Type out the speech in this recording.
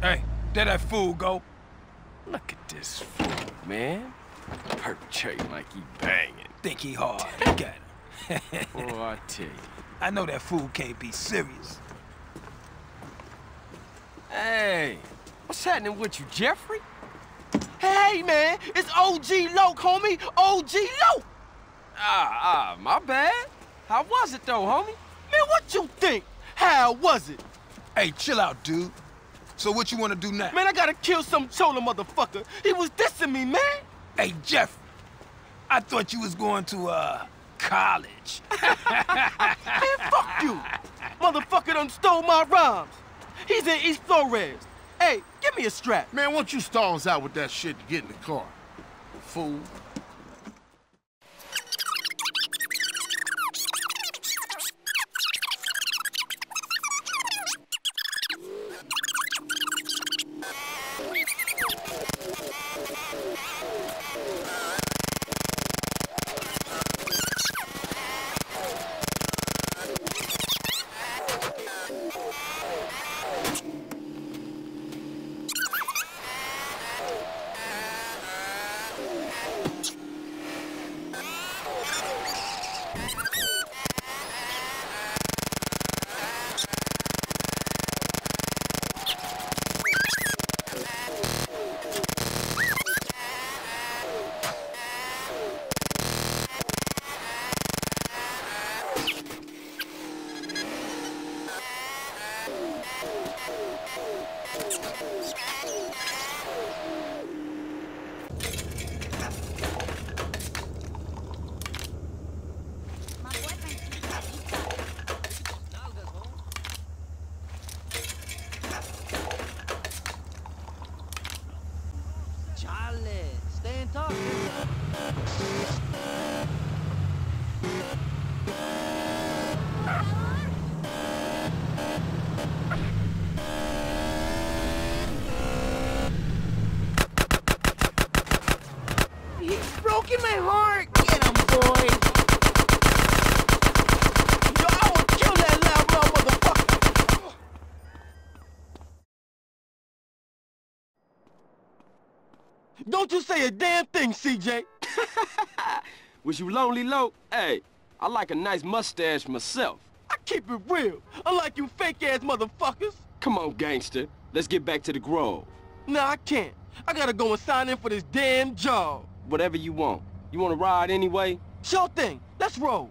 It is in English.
Hey, there that fool go. Look at this fool, man. Perpetrating like he banging. Think he hard. Look at him. Boy, I tell you. I know that fool can't be serious. Hey, what's happening with you, Jeffrey? Hey, man, it's OG Loc, homie. OG Loc. Ah, ah, my bad. How was it, though, homie? Man, what you think? How was it? Hey, chill out, dude. So what you want to do now? Man, I gotta kill some chola motherfucker. He was dissing me, man. Hey, Jeff. I thought you was going to, uh, college. Man, fuck you. Motherfucker done stole my rhymes. He's in East Flores. Hey, give me a strap. Man, why don't you stalls out with that shit to get in the car? Fool. Stay in touch. He's broken my heart. Get him, boy. Yo, I will kill that loud mouth motherfucker. Don't you say a damn thing, CJ. Was you lonely, Loc? Hey, I like a nice mustache myself. I keep it real, unlike you fake-ass motherfuckers. Come on, gangster. Let's get back to the Grove. Nah, I can't. I gotta go and sign in for this damn job. Whatever you want. You want to ride anyway? Sure thing. Let's roll.